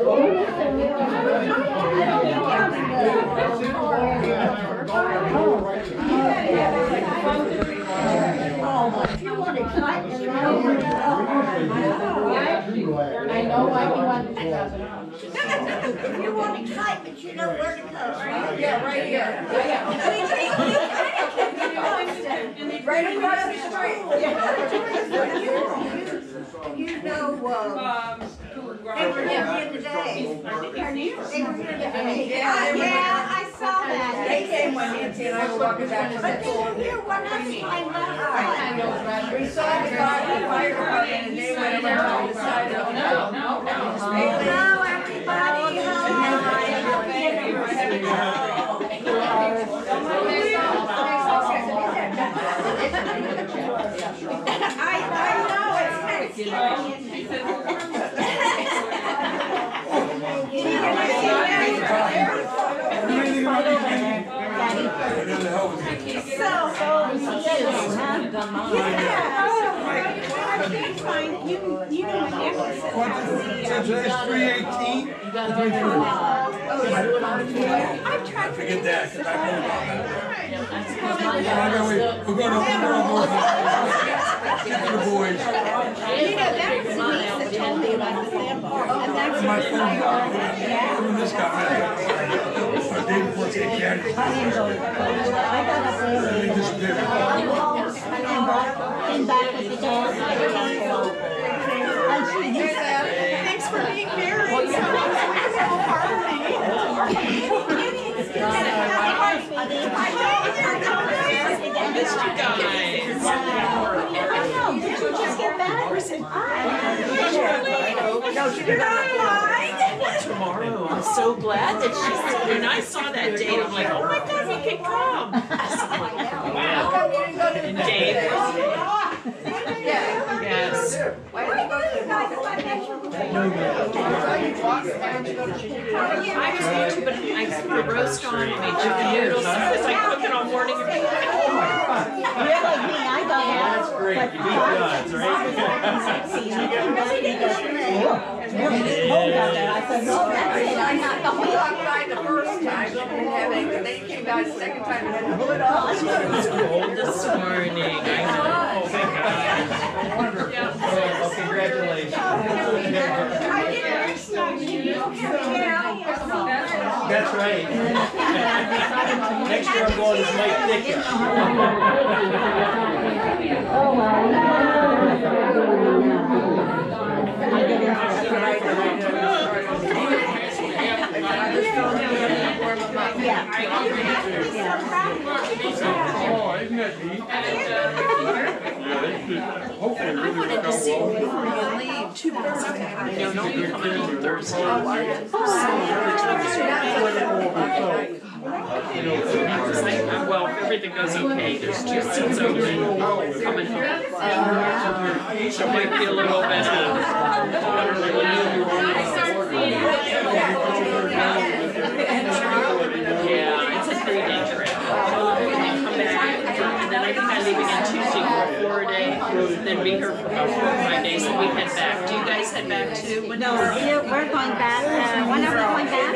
If you want excitement, you know where to go. I know why he go. If you want excitement, you know where to go. Yeah, right here. Right across the street. You know, uh, they were here the other day. They were here the. Yeah, yeah, I saw that. They came when Nancy and I were walking back to But the they were here when I was flying We saw the fire, the fire department and they went around and decided, no, no, no. Hello, everybody, I, I know, it's kind of I can't you, you know my Today's three eighteen. I've tried to. Forget that, we're gonna, we're gonna go. Get to. You know, that was that told me about the sample, and that's what phone, I when this got messed Thanks for being married. So it's all part. I missed you guys. I know, did you just get back? I said, You're not lying. Tomorrow, I'm so glad that she's, when I saw that date, I'm like, oh my God, we can come. Wow. And Dave was Yes. I was going to, but I put the roast on, and made chicken noodles, I was like cooking all morning. You're like me, I got out. That's great, you beat guns, right? I said, no, that's it, I'm not going. the first time, didn't came the second time and had to pull it off. Was cold this morning, I know. Well, congratulations. That's right. Next year I'm going as Mike Dicker. I wanted to see before you leave, two well, everything goes okay, there's two seats coming home. So it might be a little bit uh, of. Yeah, it's a three day trip. And then come back, and then I think I leave again Tuesday for a four day, then be here for about four or five days, and we head back. Do you guys head back too? When No, we're, we're going back, uh, when are we going back?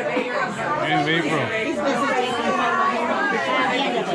End of April. He's visiting at the end of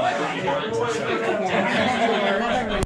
Thank you.